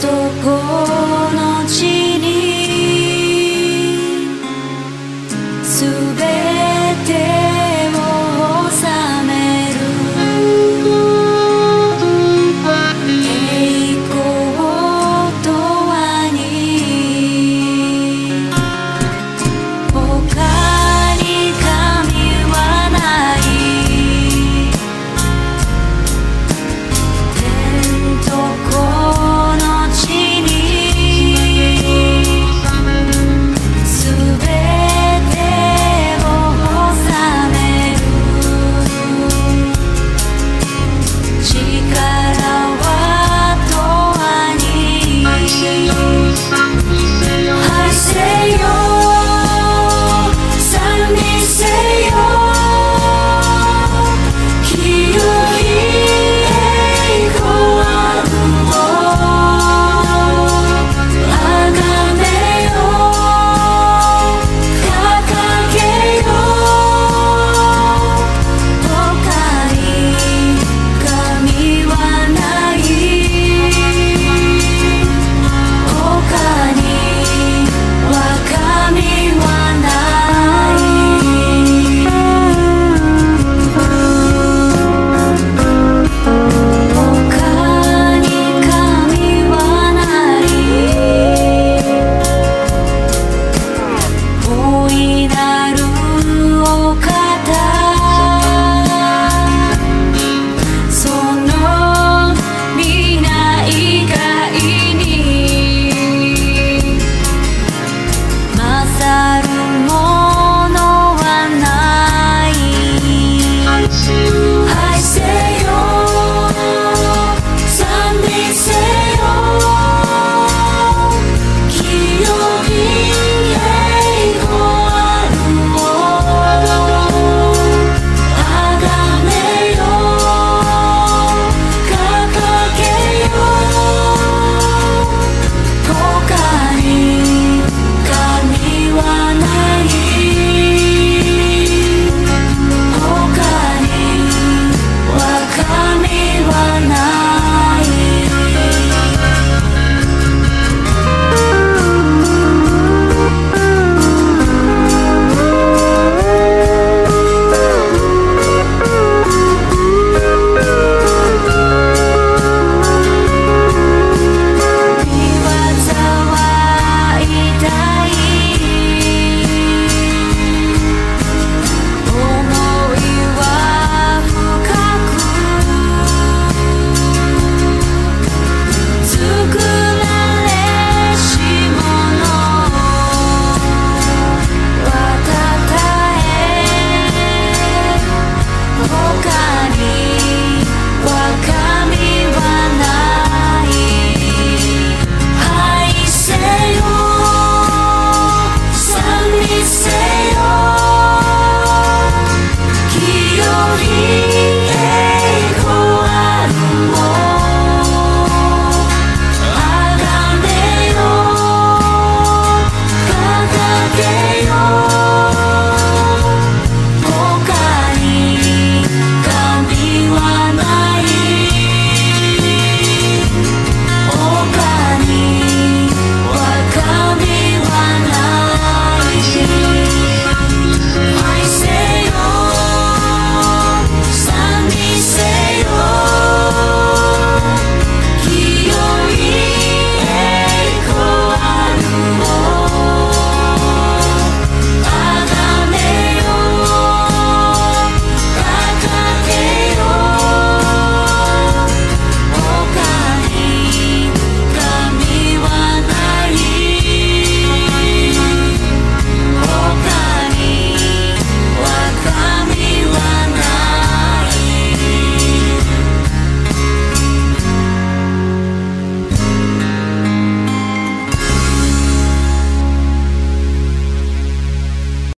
To tocó.